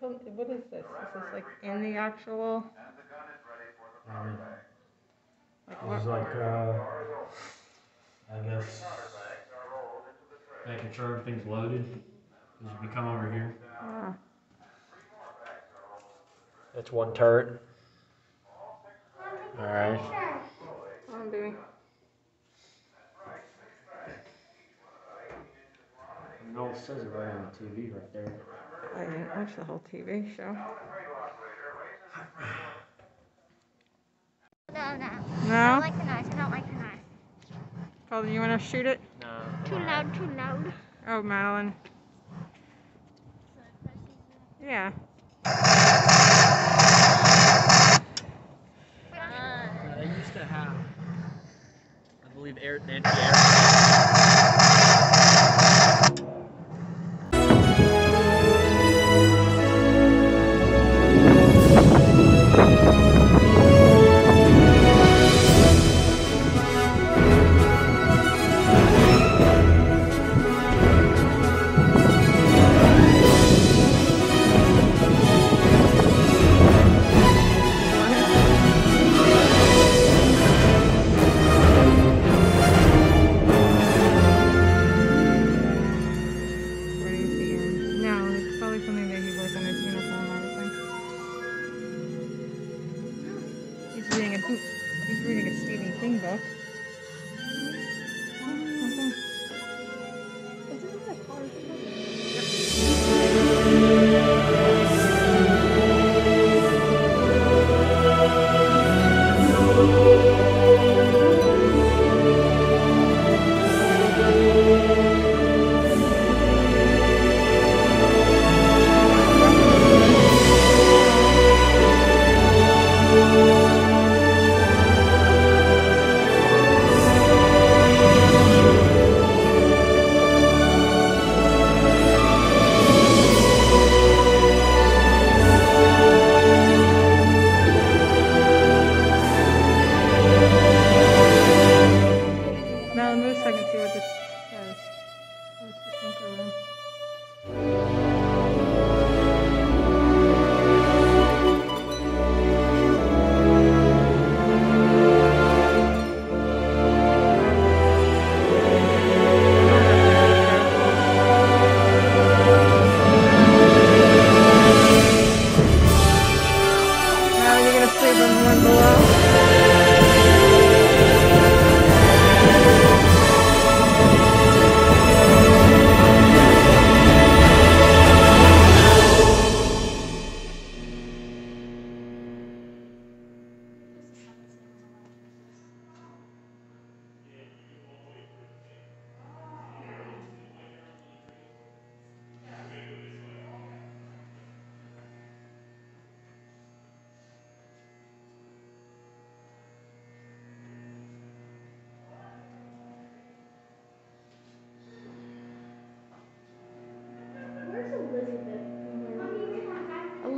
come, what is this? Is this like in the actual? Um, Like it was what? like, uh, I guess, making sure everything's loaded as you come over here. Ah, That's one turret. All right. come on, baby. It all says it right on the TV right there. I didn't watch the whole TV show. No, no. I don't like the noise. I don't like the noise. Colin, you want to shoot it? No. Too loud, too loud. Oh, Madeline. Yeah. Uh, they used to have, I believe, air, anti-air. He's reading a Stephen King book.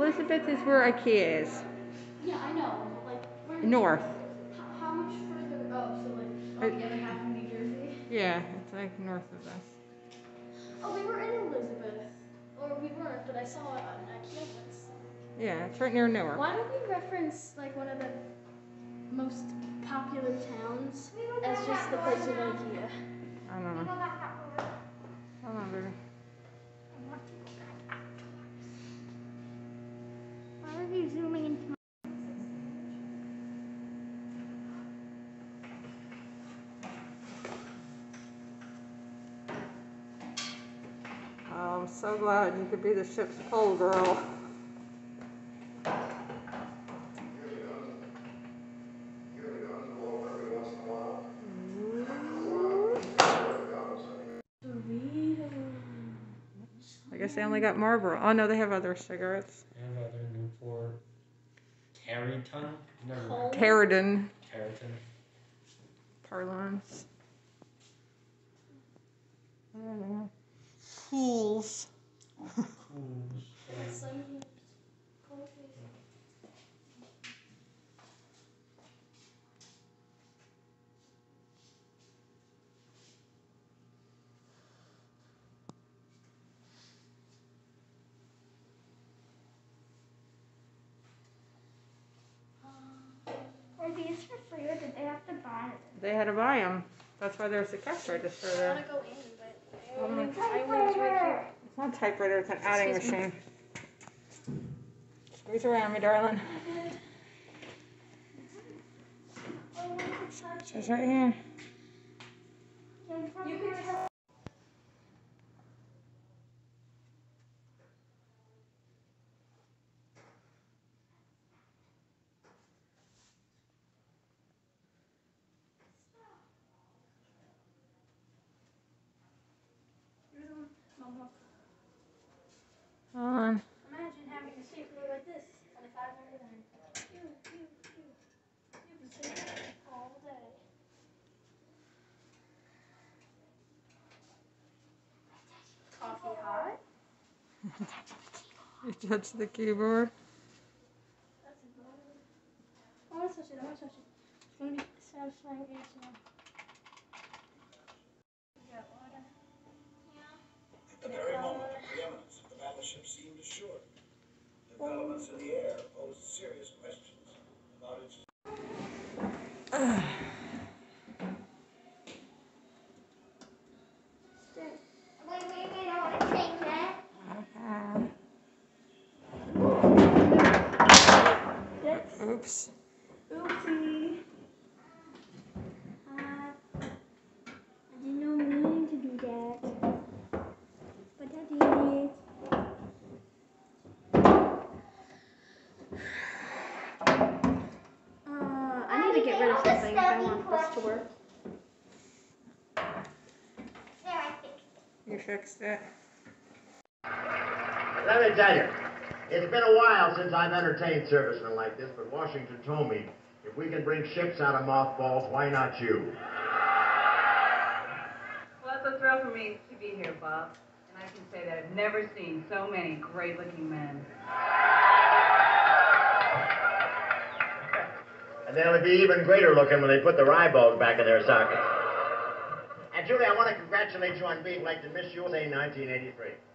Elizabeth is where IKEA is. Yeah, I know. Like, where? North. How, how much further? Oh, so like Right. on the other half of New Jersey. Yeah, it's like north of us. Oh, we were in Elizabeth, or we weren't, but I saw it on IKEA once. Yeah, it's right near Newark. Why don't we reference like one of the most popular towns as just the place of IKEA? I don't know. Hold on, baby. Why are you zooming into my Oh, I'm so glad you could be the ship's pole girl. I guess they only got Marlboro. Oh no, they have other cigarettes. They have other Newport. Tareyton? Never. Cole? Tarradin, Tareyton. They had to buy them. That's why there's a cash register I there. wanna go in, but I Um, only, I only right here. It's not a typewriter, it's an adding Excuse me. machine. Squeeze around me, darling. Oh, it's right here. You can tell. You're the one- Mom, look. On. Imagine having a secret like this on a 599. You, you, you. You can sit there all day. Coffee hot? You touch the keyboard. I want to touch it. I want to touch it. At the very moment of the battleship seemed assured, developments in the air posed serious questions about its Wait, wait, wait, I want to change that. Yes. Oops. Oopsie. Uh, I did not mean to do that. But I did it. Uh, I need to get rid of something if I want this to work. There, I fixed it. You fixed it. Let me tell you, it's been a while since I've entertained servicemen like this, but Washington told me if we can bring ships out of mothballs, why not you? Well, it's a thrill for me to be here, Bob. And I can say that I've never seen so many great looking men. And they'll be even greater looking when they put their eyeballs back in their sockets. And Julie, I want to congratulate you on being elected Miss USA 1983.